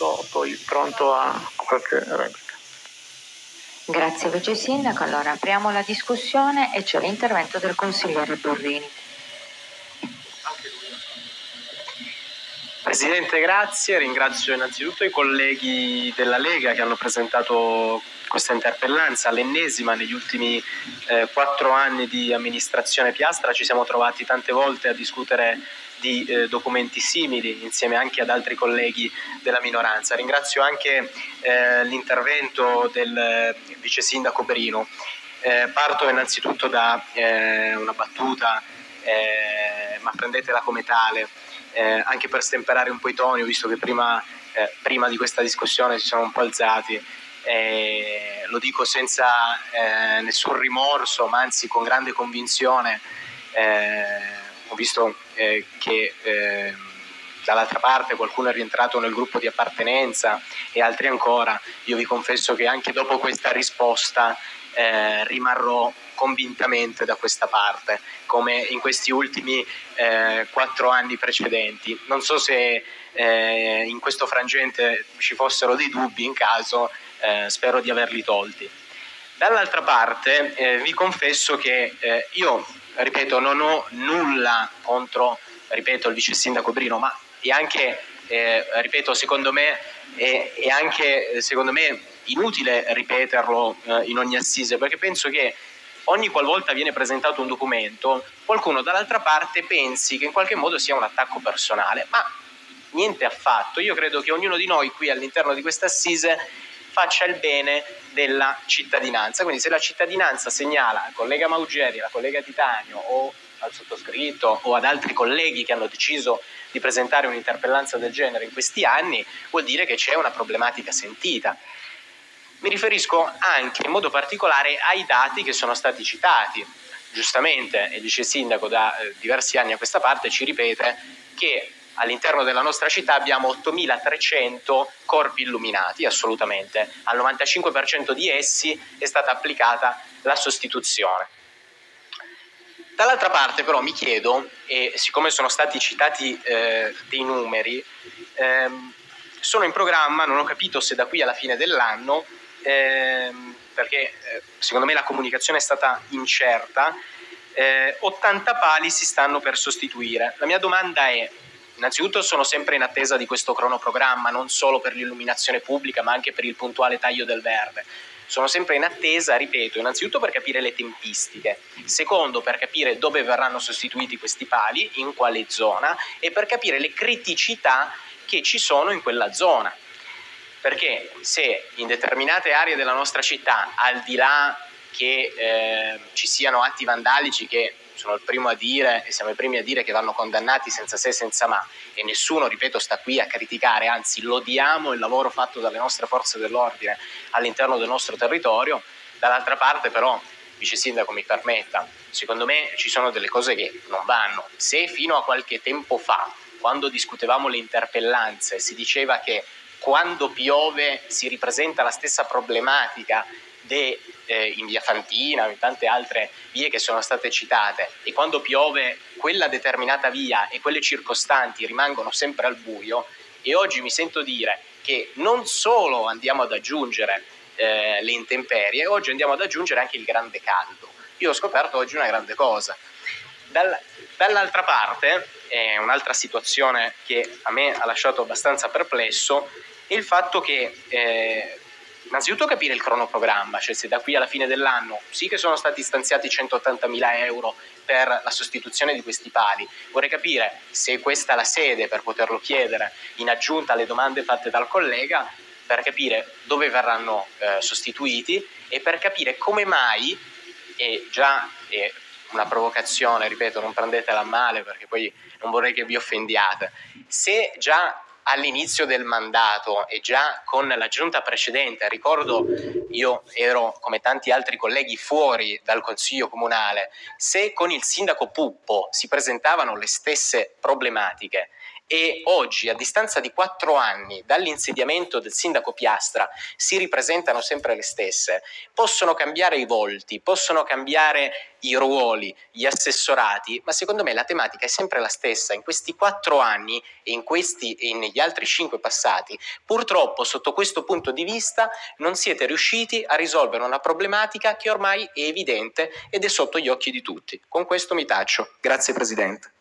sono poi pronto a qualche replica. Grazie Vice Sindaco. Allora apriamo la discussione e c'è l'intervento del consigliere Borrini. Presidente, grazie. Ringrazio innanzitutto i colleghi della Lega che hanno presentato questa interpellanza, l'ennesima negli ultimi eh, quattro anni di amministrazione Piastra. Ci siamo trovati tante volte a discutere di eh, documenti simili insieme anche ad altri colleghi della minoranza. Ringrazio anche eh, l'intervento del eh, vice sindaco Perino. Eh, parto innanzitutto da eh, una battuta, eh, ma prendetela come tale, anche per stemperare un po' i toni, visto che prima, prima di questa discussione si sono un po' alzati. lo dico senza nessun rimorso, ma anzi con grande convinzione ho visto eh, che eh, dall'altra parte qualcuno è rientrato nel gruppo di appartenenza e altri ancora, io vi confesso che anche dopo questa risposta eh, rimarrò convintamente da questa parte, come in questi ultimi eh, quattro anni precedenti. Non so se eh, in questo frangente ci fossero dei dubbi, in caso eh, spero di averli tolti. Dall'altra parte eh, vi confesso che eh, io ripeto, non ho nulla contro, ripeto, il vice sindaco Brino, ma è anche, eh, ripeto, secondo me, è, è, anche, secondo me, inutile ripeterlo eh, in ogni assise, perché penso che ogni qualvolta viene presentato un documento, qualcuno dall'altra parte pensi che in qualche modo sia un attacco personale, ma niente affatto. Io credo che ognuno di noi qui all'interno di questa assise faccia il bene della cittadinanza. Quindi se la cittadinanza segnala al collega Maugeri, alla collega Titanio o al sottoscritto o ad altri colleghi che hanno deciso di presentare un'interpellanza del genere in questi anni, vuol dire che c'è una problematica sentita. Mi riferisco anche in modo particolare ai dati che sono stati citati. Giustamente il vice sindaco da eh, diversi anni a questa parte ci ripete che all'interno della nostra città abbiamo 8.300 corpi illuminati, assolutamente. Al 95% di essi è stata applicata la sostituzione. Dall'altra parte però mi chiedo, e siccome sono stati citati eh, dei numeri, ehm, sono in programma, non ho capito se da qui alla fine dell'anno, ehm, perché eh, secondo me la comunicazione è stata incerta, eh, 80 pali si stanno per sostituire. La mia domanda è, Innanzitutto sono sempre in attesa di questo cronoprogramma, non solo per l'illuminazione pubblica, ma anche per il puntuale taglio del verde. Sono sempre in attesa, ripeto, innanzitutto per capire le tempistiche, secondo per capire dove verranno sostituiti questi pali, in quale zona e per capire le criticità che ci sono in quella zona. Perché se in determinate aree della nostra città, al di là che eh, ci siano atti vandalici che sono il primo a dire e siamo i primi a dire che vanno condannati senza se senza ma e nessuno, ripeto, sta qui a criticare, anzi lodiamo il lavoro fatto dalle nostre forze dell'ordine all'interno del nostro territorio, dall'altra parte però, vice sindaco mi permetta, secondo me ci sono delle cose che non vanno. Se fino a qualche tempo fa, quando discutevamo le interpellanze, si diceva che quando piove si ripresenta la stessa problematica de, eh, in via Fantina in tante altre vie che sono state citate e quando piove quella determinata via e quelle circostanti rimangono sempre al buio e oggi mi sento dire che non solo andiamo ad aggiungere eh, le intemperie, oggi andiamo ad aggiungere anche il grande caldo. Io ho scoperto oggi una grande cosa. Dal, dall'altra parte, è un'altra situazione che a me ha lasciato abbastanza perplesso, è il fatto che eh, innanzitutto capire il cronoprogramma, cioè se da qui alla fine dell'anno sì che sono stati stanziati 180 mila euro per la sostituzione di questi pali, vorrei capire se questa è la sede per poterlo chiedere in aggiunta alle domande fatte dal collega per capire dove verranno eh, sostituiti e per capire come mai, e già è una provocazione, ripeto, non prendetela male perché poi non vorrei che vi offendiate, se già all'inizio del mandato e già con la giunta precedente, ricordo io ero come tanti altri colleghi fuori dal consiglio comunale, se con il sindaco Puppo si presentavano le stesse problematiche e oggi, a distanza di quattro anni dall'insediamento del sindaco Piastra, si ripresentano sempre le stesse, possono cambiare i volti, possono cambiare i ruoli, gli assessorati, ma secondo me la tematica è sempre la stessa. In questi quattro anni e in questi e negli altri cinque passati, purtroppo sotto questo punto di vista non siete riusciti a risolvere una problematica che ormai è evidente ed è sotto gli occhi di tutti. Con questo mi taccio. Grazie Presidente.